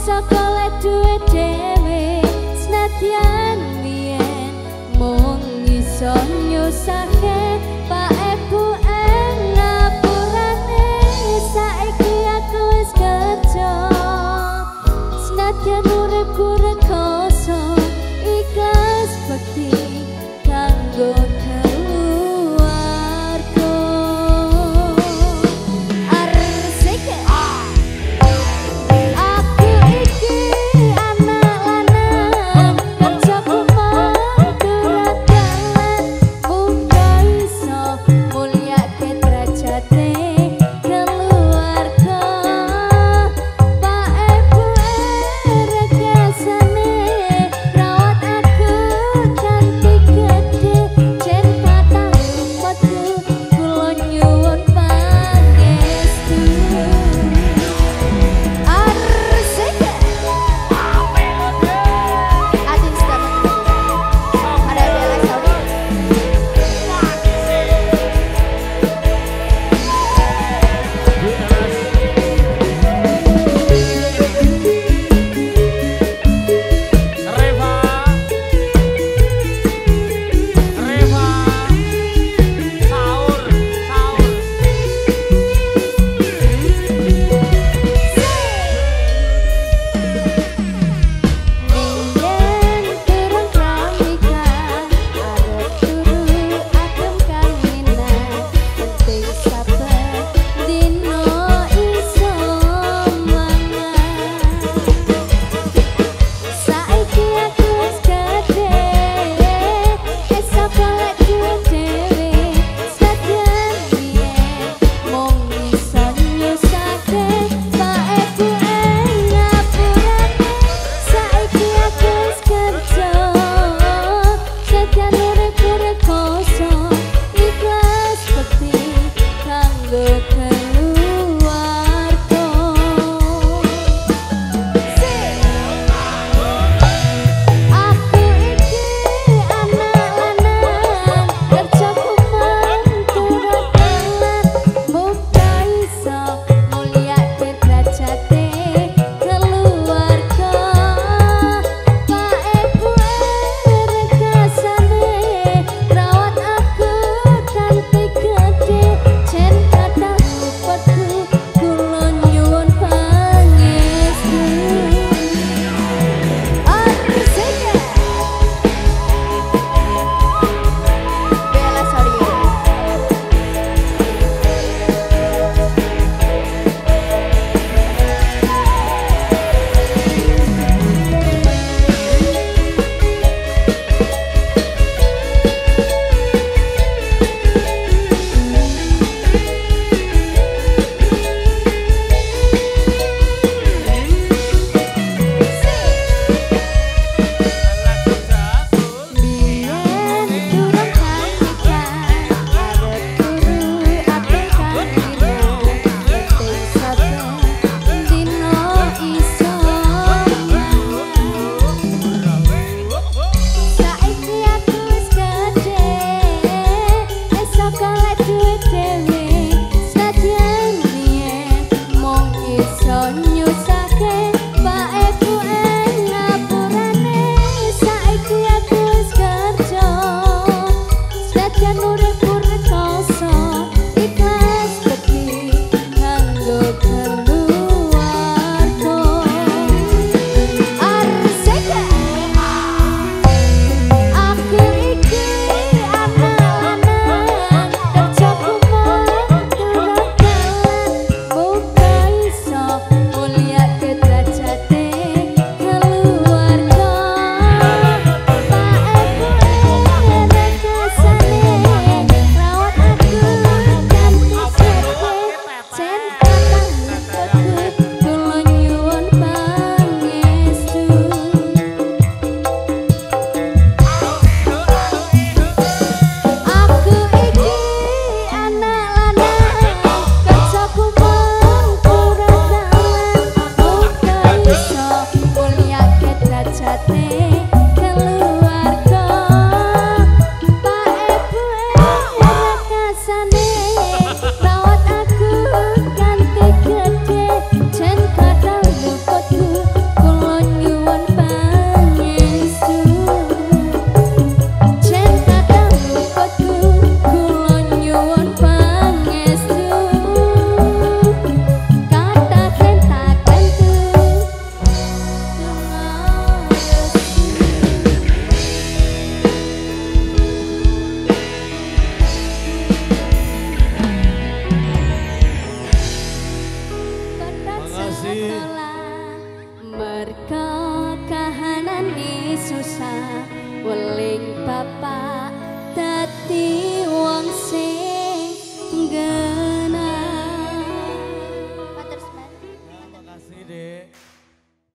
Sampai weling bapak